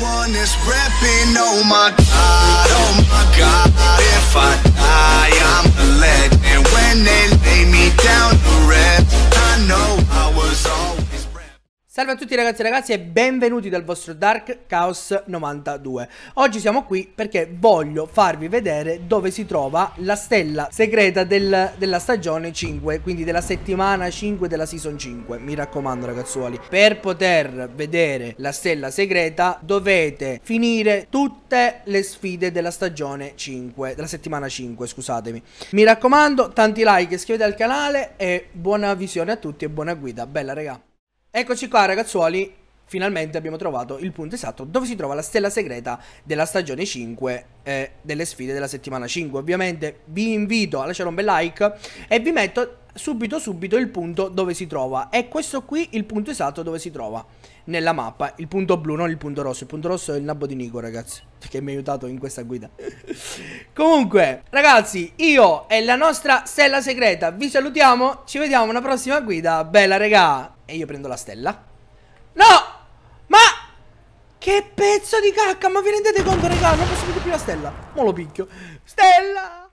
one is repping. Oh my god, oh my god. If I Salve a tutti ragazzi e ragazzi e benvenuti dal vostro Dark Chaos 92 Oggi siamo qui perché voglio farvi vedere dove si trova la stella segreta del- della stagione 5 Quindi della settimana 5 della season 5 Mi raccomando ragazzuoli Per poter vedere la stella segreta dovete finire tutte le sfide della stagione 5 Della settimana 5 scusatemi. Mi raccomando tanti like, iscrivetevi al canale e buona visione a tutti e buona guida. Bella raga Eccoci qua ragazzuoli, finalmente abbiamo trovato il punto esatto dove si trova la stella segreta della stagione 5 e delle sfide della settimana 5. Ovviamente vi invito a lasciare un bel like e vi metto subito subito il punto dove si trova. E questo qui il punto esatto dove si trova nella mappa, il punto blu, non il punto rosso. Il punto rosso è il nabbo di Nico ragazzi, che mi ha aiutato in questa guida. Comunque, ragazzi, io e la nostra stella segreta vi salutiamo, ci vediamo una prossima guida. Bella regà! E io prendo la stella No! Ma! Che pezzo di cacca! Ma vi rendete conto, regà? Non posso vedere più la stella Mo lo picchio Stella!